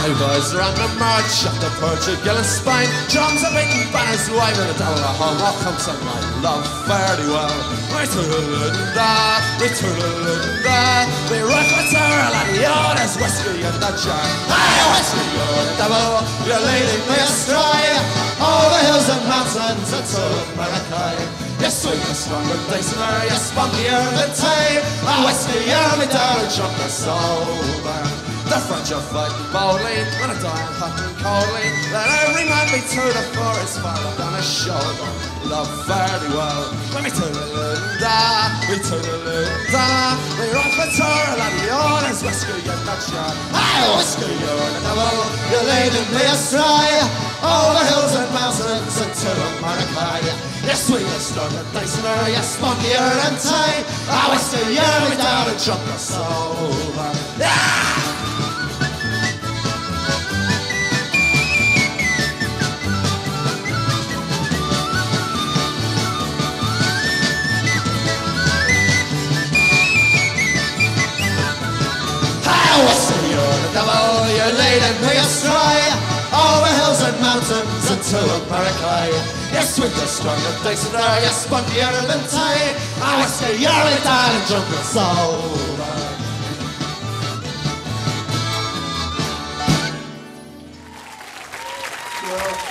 Are on the march to Portugal and Spain. Drums are beating, banners waving the devil at home I'll come some night, love fairly well. We toodle-da, we We rock with Turl and the whiskey the jar Hey whiskey, you're the devil, you're leading me astray Over hills and mountains and to Americay You're sweet and strong and decent, you're spunkier than tame Oh whiskey, you're me down and drunk the sober the French are fighting boldly when I die I'm hot and coldly. Let every man be true to for his father on his shoulder. Love fairly well. Let me tell da, we da. We rock the tour and the orders whiskey you not sure. Hey, whiskey, you're the devil. You're leading me astray. Over hills and mountains into Americay. You're sweet and strong and. You're spunkier than Tay. I whiskey, you're me down and jump the sober. Yeah! house. You're the devil, you're leading me astray. Over hills and mountains until a barricade. You're swifter, stronger, dictionary, you're spunkier than tide. I was you're a dying drunk and sober. Yeah.